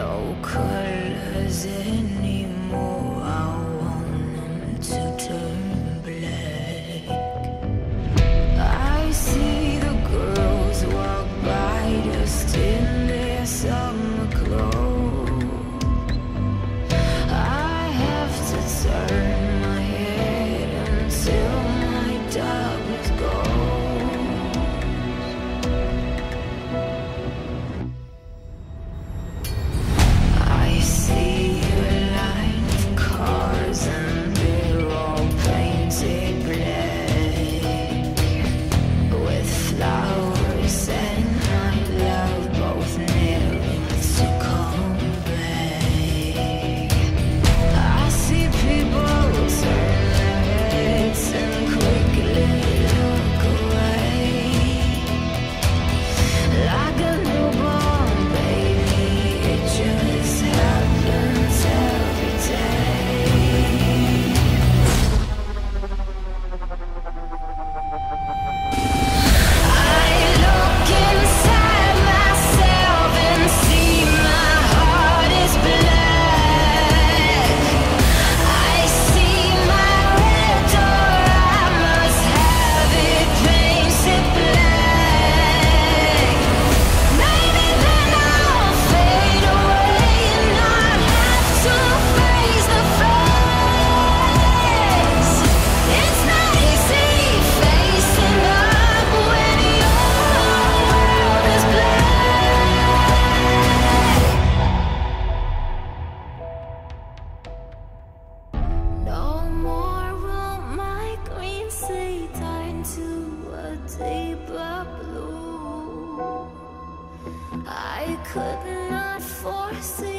no colors anymore. I could not force it.